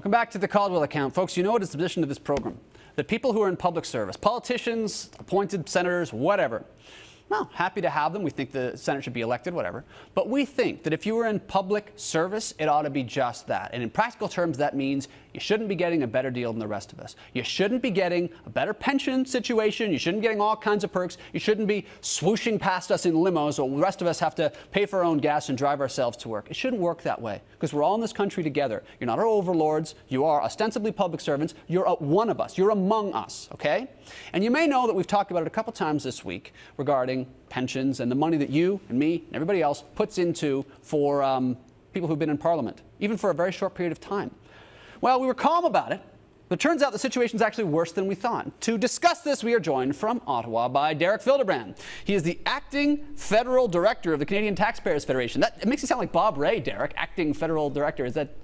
Welcome back to the Caldwell account. Folks, you know what is the position of this program? The people who are in public service, politicians, appointed senators, whatever, well, happy to have them. We think the Senate should be elected, whatever. But we think that if you were in public service, it ought to be just that. And in practical terms, that means you shouldn't be getting a better deal than the rest of us. You shouldn't be getting a better pension situation. You shouldn't be getting all kinds of perks. You shouldn't be swooshing past us in limos while the rest of us have to pay for our own gas and drive ourselves to work. It shouldn't work that way because we're all in this country together. You're not our overlords. You are ostensibly public servants. You're one of us. You're among us, okay? And you may know that we've talked about it a couple times this week regarding pensions and the money that you and me and everybody else puts into for um, people who've been in Parliament, even for a very short period of time. Well, we were calm about it, but it turns out the situation is actually worse than we thought. To discuss this, we are joined from Ottawa by Derek Fildebrandt. He is the acting federal director of the Canadian Taxpayers Federation. That it makes you sound like Bob Rae, Derek, acting federal director. Is that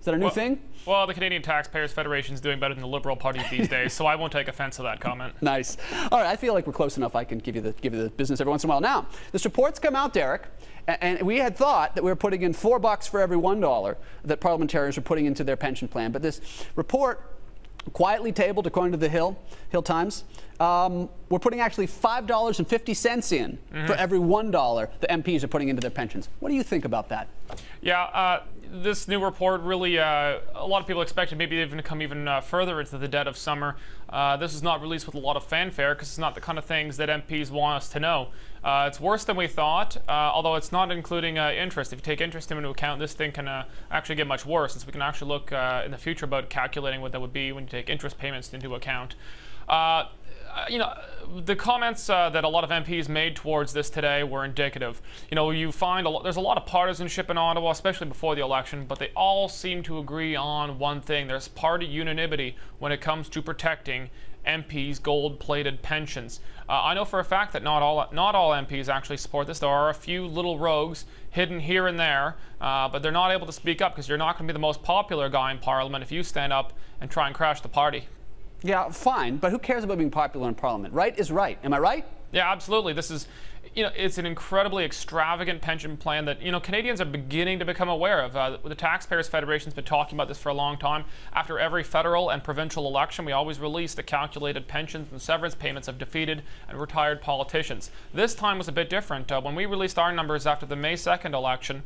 is that a new well, thing? Well, the Canadian Taxpayers Federation is doing better than the Liberal Party these days, so I won't take offense to that comment. nice. All right, I feel like we're close enough. I can give you the give you the business every once in a while. Now, this report's come out, Derek, and we had thought that we were putting in four bucks for every one dollar that parliamentarians were putting into their pension plan, but this report quietly tabled according to the Hill Hill Times. Um, we're putting actually five dollars and fifty cents in mm-hmm. for every one dollar the MPs are putting into their pensions. What do you think about that? Yeah, uh, this new report really uh, a lot of people expected maybe even to come even uh, further into the dead of summer. Uh, this is not released with a lot of fanfare because it's not the kind of things that MPs want us to know. Uh, it's worse than we thought, uh, although it's not including interest. If you take interest into account, this thing can actually get much worse, since we can actually look in the future about calculating what that would be when you take interest payments into account. Uh, you know, the comments uh, that a lot of MPs made towards this today were indicative. You know, you find a there's a lot of partisanship in Ottawa, especially before the election, but they all seem to agree on one thing. There's party unanimity when it comes to protecting MPs' gold-plated pensions. Uh, I know for a fact that not all not all MPs actually support this. There are a few little rogues hidden here and there, uh, but they're not able to speak up because you're not going to be the most popular guy in Parliament if you stand up and try and crash the party. Yeah, fine, but who cares about being popular in Parliament? Right is right. Am I right? Yeah, absolutely. This is, you know, it's an incredibly extravagant pension plan that, you know, Canadians are beginning to become aware of. Uh, the Taxpayers Federation's been talking about this for a long time. After every federal and provincial election, we always release the calculated pensions and severance payments of defeated and retired politicians. This time was a bit different. Uh, when we released our numbers after the May 2nd election,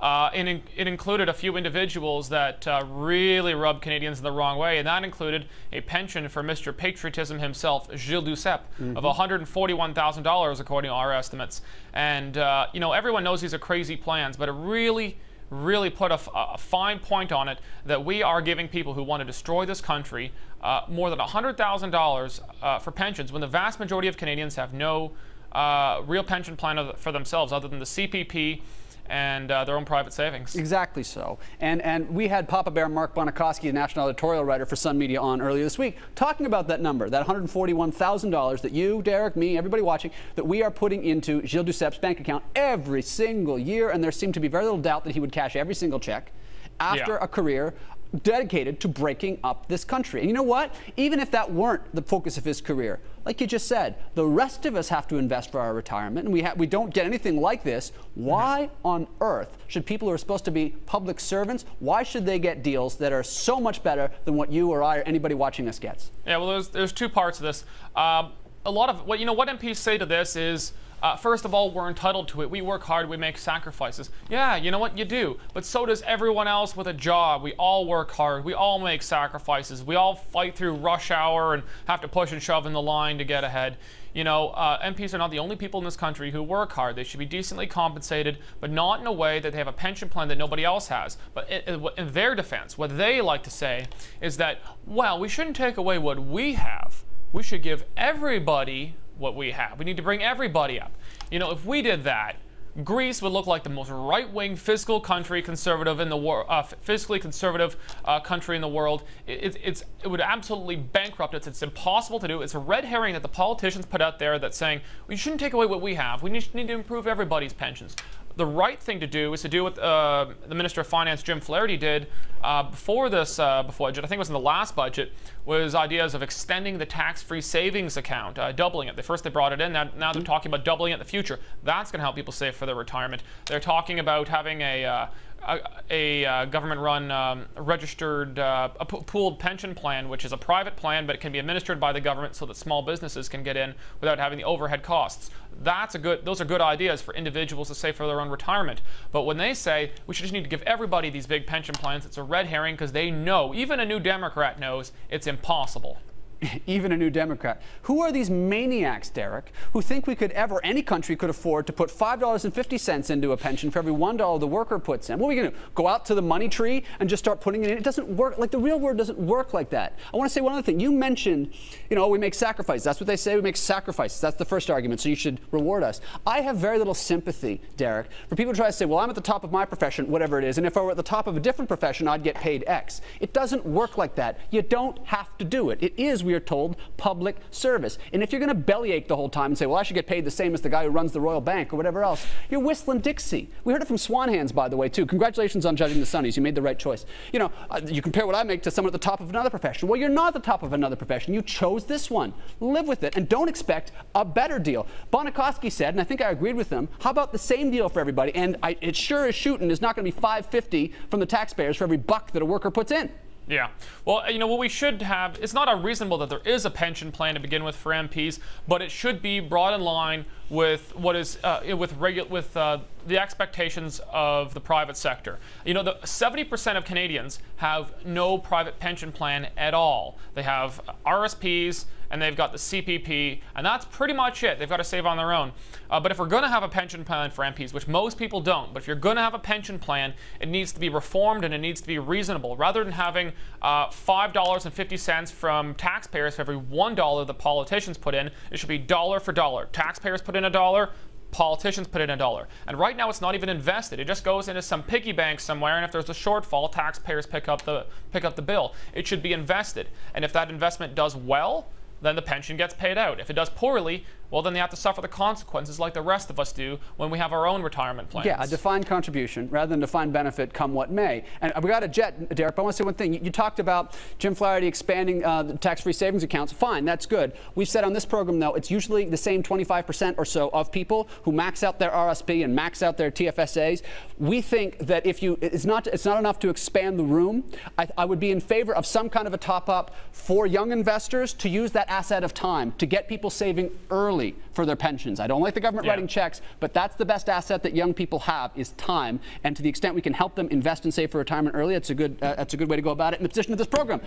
uh, it, it, included a few individuals that uh, really rubbed Canadians in the wrong way, and that included a pension for Mr. Patriotism himself, Gilles Duceppe, mm -hmm. of $141,000 according to our estimates. And, uh, you know, everyone knows these are crazy plans, but it really really put a, a, fine point on it that we are giving people who want to destroy this country uh, more than $100,000 uh, for pensions when the vast majority of Canadians have no uh, real pension plan for themselves other than the CPP and uh, their own private savings. Exactly so. And and we had Papa Bear Mark Bonokoski, a national editorial writer for Sun Media, on earlier this week, talking about that number, that $141,000 that you, Derek, me, everybody watching, that we are putting into Gilles Duceppe's bank account every single year, and there seemed to be very little doubt that he would cash every single check after yeah. a career dedicated to breaking up this country. And you know what? Even if that weren't the focus of his career, like you just said, the rest of us have to invest for our retirement, and we, we don't get anything like this. Why mm-hmm. on earth should people who are supposed to be public servants, why should they get deals that are so much better than what you or I or anybody watching us gets? Yeah, well, there's, there's two parts of this. Um, a lot of what, you know, what MPs say to this is, uh, first of all, we're entitled to it. We work hard, we make sacrifices. Yeah, you know what? You do. But so does everyone else with a job. We all work hard. We all make sacrifices. We all fight through rush hour and have to push and shove in the line to get ahead. You know, uh, MPs are not the only people in this country who work hard. They should be decently compensated, but not in a way that they have a pension plan that nobody else has. But in, in their defense, what they like to say is that, well, we shouldn't take away what we have. We should give everybody what we have. We need to bring everybody up. You know, if we did that, Greece would look like the most right-wing fiscal country conservative in the world, uh, fiscally conservative uh, country in the world. It, it, it would absolutely bankrupt us. It's impossible to do. It's a red herring that the politicians put out there that's saying we shouldn't take away what we have. We need, need to improve everybody's pensions the right thing to do is to do what uh, the Minister of Finance, Jim Flaherty, did uh, before this uh, before budget. I think it was in the last budget. Was ideas of extending the tax-free savings account, uh, doubling it. They first they brought it in. Now, now they're talking about doubling it in the future. That's going to help people save for their retirement. They're talking about having a uh, a, a uh, government-run um, registered uh, a pooled pension plan, which is a private plan, but it can be administered by the government so that small businesses can get in without having the overhead costs. That's a good. Those are good ideas for individuals to save for their own retirement. But when they say we should just need to give everybody these big pension plans, it's a red herring because they know, even a new Democrat knows, it's impossible. even a new Democrat. Who are these maniacs, Derek, who think we could ever, any country could afford to put $5.50 into a pension for every $1 the worker puts in? What are we going to do? Go out to the money tree and just start putting it in? It doesn't work. Like the real world doesn't work like that. I want to say one other thing. You mentioned, you know, we make sacrifices. That's what they say. We make sacrifices. That's the first argument. So you should reward us. I have very little sympathy, Derek, for people who try to say, well, I'm at the top of my profession, whatever it is, and if I were at the top of a different profession, I'd get paid X. It doesn't work like that. You don't have to do it. It is we are told, public service. And if you're going to bellyache the whole time and say, well, I should get paid the same as the guy who runs the Royal Bank or whatever else, you're whistling Dixie. We heard it from Swan Hands, by the way, too. Congratulations on judging the Sunnies. You made the right choice. You know, uh, you compare what I make to someone at the top of another profession. Well, you're not at the top of another profession. You chose this one. Live with it and don't expect a better deal. Bonokoski said, and I think I agreed with him, how about the same deal for everybody? And I, it sure is shooting is not going to be 550 from the taxpayers for every buck that a worker puts in. Yeah. Well, you know, what we should have, it's not unreasonable that there is a pension plan to begin with for MPs, but it should be brought in line with what is, uh, with, regu- with uh, the expectations of the private sector. You know, the 70% of Canadians have no private pension plan at all. They have RSPs, and they've got the CPP, and that's pretty much it. They've got to save on their own. Uh, but if we're going to have a pension plan for MPs, which most people don't, but if you're going to have a pension plan, it needs to be reformed and it needs to be reasonable. Rather than having uh, $5.50 from taxpayers for every $1 the politicians put in, it should be dollar for dollar. Taxpayers put in a dollar, politicians put in a dollar. And right now it's not even invested. It just goes into some piggy bank somewhere and if there's a shortfall, taxpayers pick up the pick up the bill. It should be invested. And if that investment does well, then the pension gets paid out. If it does poorly, well, then they have to suffer the consequences like the rest of us do when we have our own retirement plans. Yeah, a defined contribution rather than defined benefit come what may. And we got a jet, Derek, but I want to say one thing. You, talked about Jim Flaherty expanding uh, the tax-free savings accounts. Fine, that's good. We've said on this program, though, it's usually the same 25% or so of people who max out their RSP and max out their TFSAs. We think that if you, it's not, it's not enough to expand the room. I, I would be in favor of some kind of a top-up for young investors to use that asset of time to get people saving early for their pensions. I don't like the government yeah. writing checks, but that's the best asset that young people have is time. And to the extent we can help them invest and save for retirement early, it's a good, uh, that's a good way to go about it in the position of this program.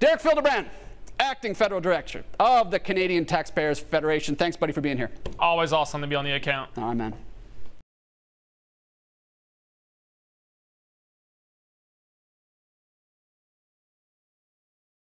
Derek Fildebrandt acting federal director of the Canadian Taxpayers Federation. Thanks, buddy, for being here. Always awesome to be on the account. All right, man.